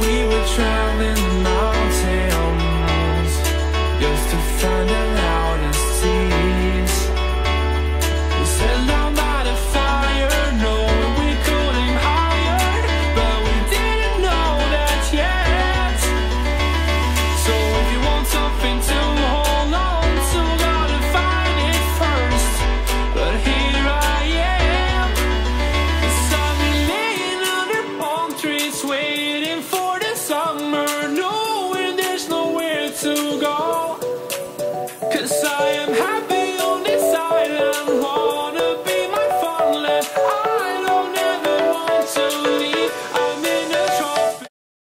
We were traveling the mountains just to find out. inside.